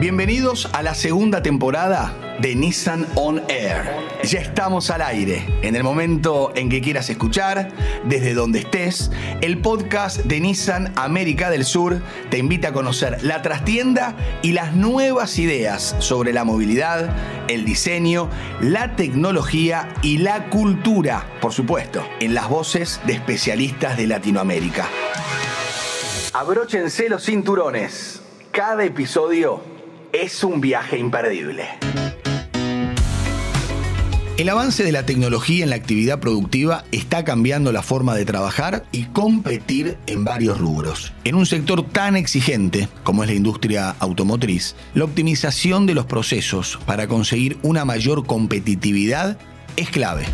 Bienvenidos a la segunda temporada de Nissan On Air. Ya estamos al aire. En el momento en que quieras escuchar, desde donde estés, el podcast de Nissan América del Sur te invita a conocer la trastienda y las nuevas ideas sobre la movilidad, el diseño, la tecnología y la cultura, por supuesto, en las voces de especialistas de Latinoamérica. Abróchense los cinturones. Cada episodio es un viaje imperdible. El avance de la tecnología en la actividad productiva está cambiando la forma de trabajar y competir en varios rubros. En un sector tan exigente como es la industria automotriz, la optimización de los procesos para conseguir una mayor competitividad es clave.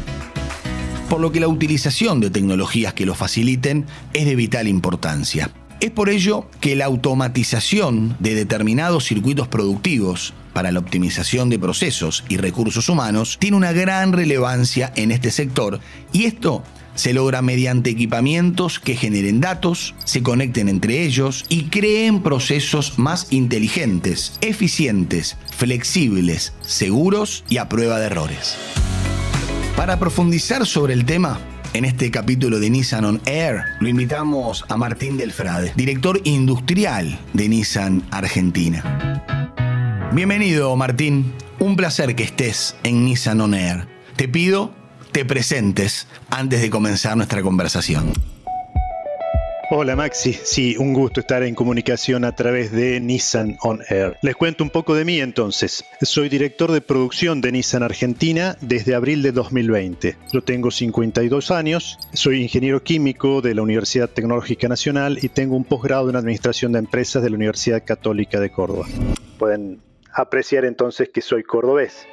Por lo que la utilización de tecnologías que lo faciliten es de vital importancia. Es por ello que la automatización de determinados circuitos productivos para la optimización de procesos y recursos humanos tiene una gran relevancia en este sector y esto se logra mediante equipamientos que generen datos, se conecten entre ellos y creen procesos más inteligentes, eficientes, flexibles, seguros y a prueba de errores. Para profundizar sobre el tema, en este capítulo de Nissan On Air lo invitamos a Martín Delfrade, director industrial de Nissan Argentina. Bienvenido Martín, un placer que estés en Nissan On Air. Te pido te presentes antes de comenzar nuestra conversación. Hola Maxi, sí, un gusto estar en comunicación a través de Nissan On Air. Les cuento un poco de mí entonces. Soy director de producción de Nissan Argentina desde abril de 2020. Yo tengo 52 años, soy ingeniero químico de la Universidad Tecnológica Nacional y tengo un posgrado en Administración de Empresas de la Universidad Católica de Córdoba. Pueden apreciar entonces que soy cordobés.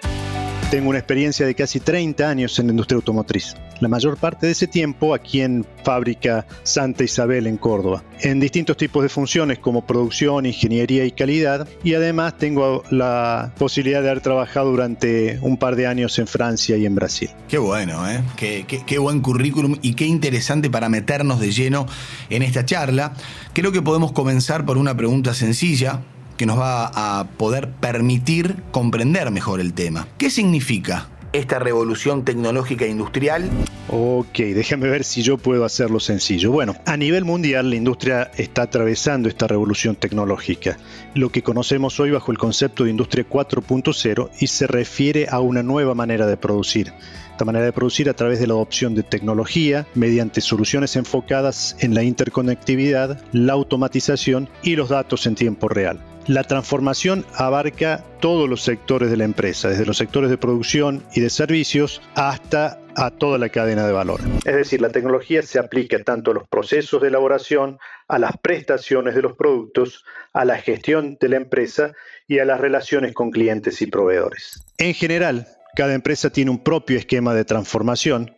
Tengo una experiencia de casi 30 años en la industria automotriz. La mayor parte de ese tiempo aquí en Fábrica Santa Isabel en Córdoba, en distintos tipos de funciones como producción, ingeniería y calidad. Y además tengo la posibilidad de haber trabajado durante un par de años en Francia y en Brasil. Qué bueno, ¿eh? qué, qué buen currículum y qué interesante para meternos de lleno en esta charla. Creo que podemos comenzar por una pregunta sencilla que nos va a poder permitir comprender mejor el tema. ¿Qué significa esta revolución tecnológica e industrial? Ok, déjame ver si yo puedo hacerlo sencillo. Bueno, a nivel mundial la industria está atravesando esta revolución tecnológica, lo que conocemos hoy bajo el concepto de industria 4.0 y se refiere a una nueva manera de producir. Esta manera de producir a través de la adopción de tecnología mediante soluciones enfocadas en la interconectividad, la automatización y los datos en tiempo real. La transformación abarca todos los sectores de la empresa, desde los sectores de producción y de servicios hasta a toda la cadena de valor. Es decir, la tecnología se aplica tanto a los procesos de elaboración, a las prestaciones de los productos, a la gestión de la empresa y a las relaciones con clientes y proveedores. En general, cada empresa tiene un propio esquema de transformación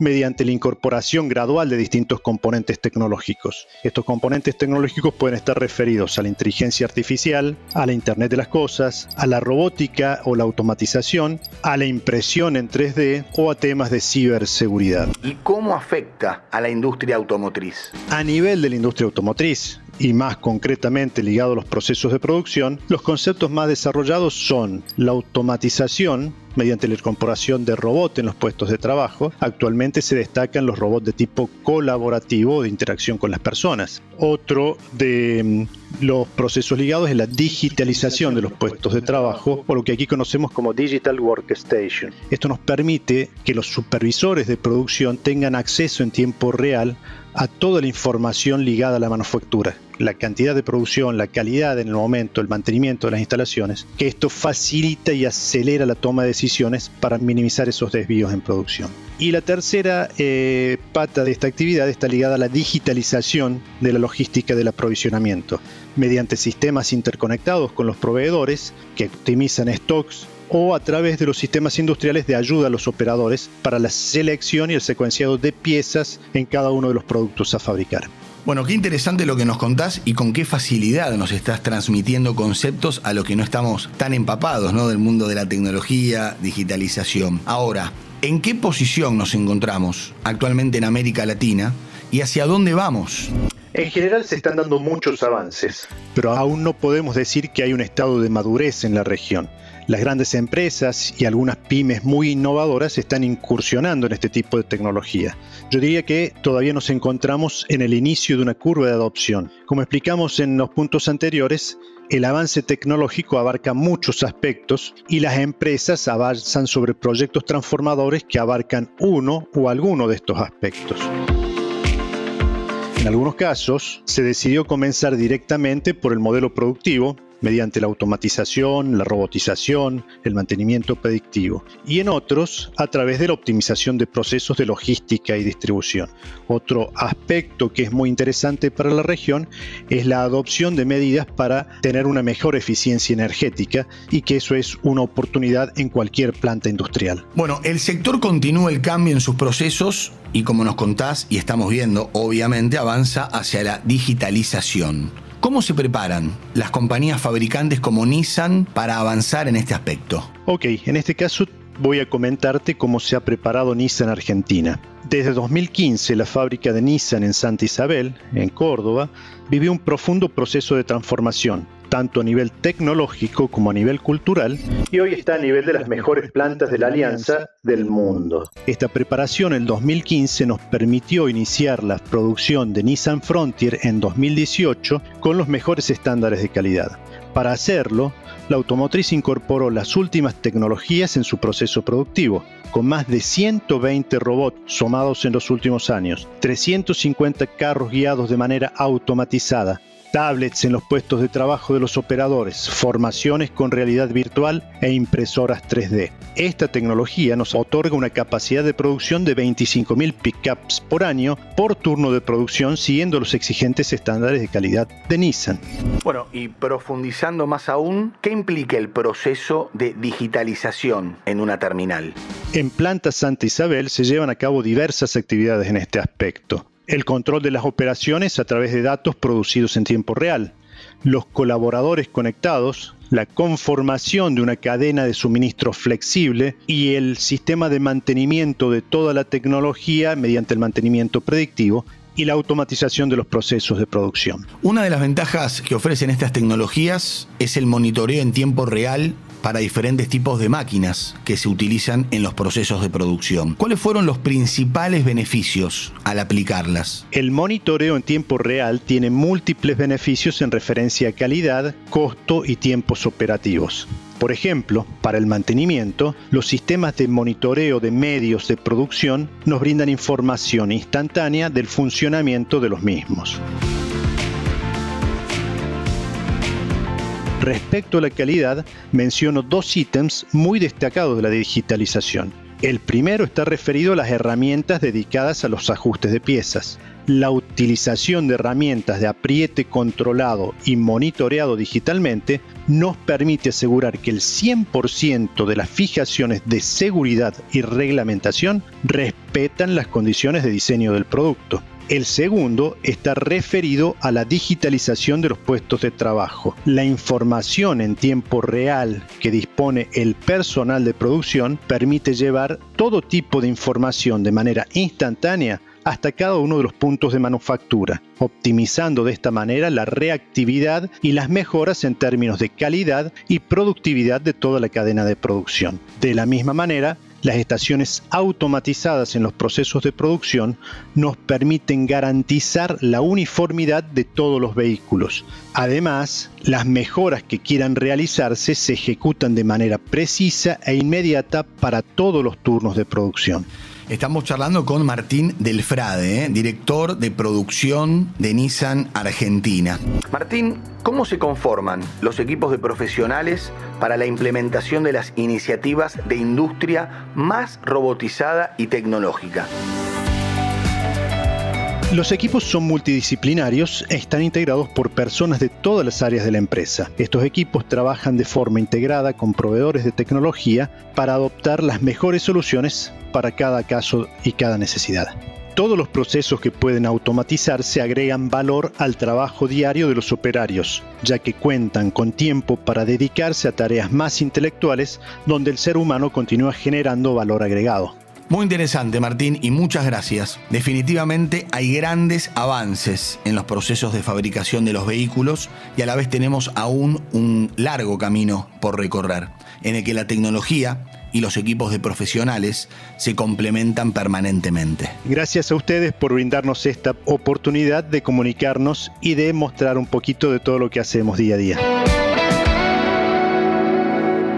mediante la incorporación gradual de distintos componentes tecnológicos. Estos componentes tecnológicos pueden estar referidos a la inteligencia artificial, a la Internet de las Cosas, a la robótica o la automatización, a la impresión en 3D o a temas de ciberseguridad. ¿Y cómo afecta a la industria automotriz? A nivel de la industria automotriz, y más concretamente ligado a los procesos de producción, los conceptos más desarrollados son la automatización, mediante la incorporación de robots en los puestos de trabajo. Actualmente se destacan los robots de tipo colaborativo de interacción con las personas. Otro de mm, los procesos ligados es la digitalización de los puestos de trabajo, o lo que aquí conocemos como Digital Workstation. Esto nos permite que los supervisores de producción tengan acceso en tiempo real a toda la información ligada a la manufactura, la cantidad de producción, la calidad en el momento, el mantenimiento de las instalaciones, que esto facilita y acelera la toma de decisiones para minimizar esos desvíos en producción. Y la tercera eh, pata de esta actividad está ligada a la digitalización de la logística del aprovisionamiento, mediante sistemas interconectados con los proveedores que optimizan stocks, o a través de los sistemas industriales de ayuda a los operadores para la selección y el secuenciado de piezas en cada uno de los productos a fabricar. Bueno, qué interesante lo que nos contás y con qué facilidad nos estás transmitiendo conceptos a los que no estamos tan empapados, ¿no? Del mundo de la tecnología, digitalización. Ahora, ¿en qué posición nos encontramos actualmente en América Latina y hacia dónde vamos? En general se están dando muchos avances, pero aún no podemos decir que hay un estado de madurez en la región. Las grandes empresas y algunas pymes muy innovadoras están incursionando en este tipo de tecnología. Yo diría que todavía nos encontramos en el inicio de una curva de adopción. Como explicamos en los puntos anteriores, el avance tecnológico abarca muchos aspectos y las empresas avanzan sobre proyectos transformadores que abarcan uno o alguno de estos aspectos. En algunos casos, se decidió comenzar directamente por el modelo productivo, mediante la automatización, la robotización, el mantenimiento predictivo, y en otros a través de la optimización de procesos de logística y distribución. Otro aspecto que es muy interesante para la región es la adopción de medidas para tener una mejor eficiencia energética y que eso es una oportunidad en cualquier planta industrial. Bueno, el sector continúa el cambio en sus procesos y como nos contás y estamos viendo, obviamente avanza hacia la digitalización. ¿Cómo se preparan las compañías fabricantes como Nissan para avanzar en este aspecto? Ok, en este caso voy a comentarte cómo se ha preparado Nissan Argentina. Desde 2015, la fábrica de Nissan en Santa Isabel, en Córdoba, vivió un profundo proceso de transformación tanto a nivel tecnológico como a nivel cultural, y hoy está a nivel de las mejores plantas de la Alianza del mundo. Esta preparación en 2015 nos permitió iniciar la producción de Nissan Frontier en 2018 con los mejores estándares de calidad. Para hacerlo, la automotriz incorporó las últimas tecnologías en su proceso productivo, con más de 120 robots sumados en los últimos años, 350 carros guiados de manera automatizada, tablets en los puestos de trabajo de los operadores, formaciones con realidad virtual e impresoras 3D. Esta tecnología nos otorga una capacidad de producción de 25.000 pickups por año por turno de producción siguiendo los exigentes estándares de calidad de Nissan. Bueno, y profundizando más aún, ¿qué implica el proceso de digitalización en una terminal? En Planta Santa Isabel se llevan a cabo diversas actividades en este aspecto el control de las operaciones a través de datos producidos en tiempo real, los colaboradores conectados, la conformación de una cadena de suministro flexible y el sistema de mantenimiento de toda la tecnología mediante el mantenimiento predictivo y la automatización de los procesos de producción. Una de las ventajas que ofrecen estas tecnologías es el monitoreo en tiempo real para diferentes tipos de máquinas que se utilizan en los procesos de producción. ¿Cuáles fueron los principales beneficios al aplicarlas? El monitoreo en tiempo real tiene múltiples beneficios en referencia a calidad, costo y tiempos operativos. Por ejemplo, para el mantenimiento, los sistemas de monitoreo de medios de producción nos brindan información instantánea del funcionamiento de los mismos. Respecto a la calidad, menciono dos ítems muy destacados de la digitalización. El primero está referido a las herramientas dedicadas a los ajustes de piezas. La utilización de herramientas de apriete controlado y monitoreado digitalmente nos permite asegurar que el 100% de las fijaciones de seguridad y reglamentación respetan las condiciones de diseño del producto. El segundo está referido a la digitalización de los puestos de trabajo. La información en tiempo real que dispone el personal de producción permite llevar todo tipo de información de manera instantánea hasta cada uno de los puntos de manufactura, optimizando de esta manera la reactividad y las mejoras en términos de calidad y productividad de toda la cadena de producción. De la misma manera, las estaciones automatizadas en los procesos de producción nos permiten garantizar la uniformidad de todos los vehículos. Además, las mejoras que quieran realizarse se ejecutan de manera precisa e inmediata para todos los turnos de producción. Estamos charlando con Martín Delfrade, ¿eh? director de producción de Nissan Argentina. Martín, ¿cómo se conforman los equipos de profesionales para la implementación de las iniciativas de industria más robotizada y tecnológica? Los equipos son multidisciplinarios e están integrados por personas de todas las áreas de la empresa. Estos equipos trabajan de forma integrada con proveedores de tecnología para adoptar las mejores soluciones para cada caso y cada necesidad. Todos los procesos que pueden automatizarse agregan valor al trabajo diario de los operarios, ya que cuentan con tiempo para dedicarse a tareas más intelectuales donde el ser humano continúa generando valor agregado. Muy interesante, Martín, y muchas gracias. Definitivamente hay grandes avances en los procesos de fabricación de los vehículos y a la vez tenemos aún un largo camino por recorrer, en el que la tecnología y los equipos de profesionales se complementan permanentemente. Gracias a ustedes por brindarnos esta oportunidad de comunicarnos y de mostrar un poquito de todo lo que hacemos día a día.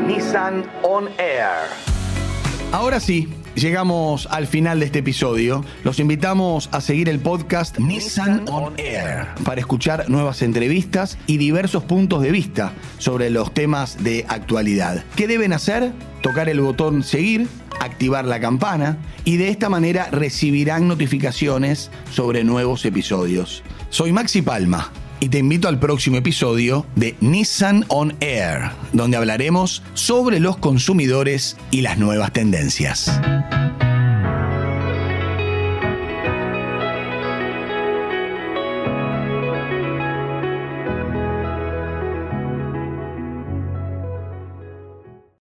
Nissan On Air. Ahora sí, Llegamos al final de este episodio. Los invitamos a seguir el podcast Nissan On Air para escuchar nuevas entrevistas y diversos puntos de vista sobre los temas de actualidad. ¿Qué deben hacer? Tocar el botón seguir, activar la campana y de esta manera recibirán notificaciones sobre nuevos episodios. Soy Maxi Palma y te invito al próximo episodio de Nissan On Air, donde hablaremos sobre los consumidores y las nuevas tendencias.